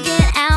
get out.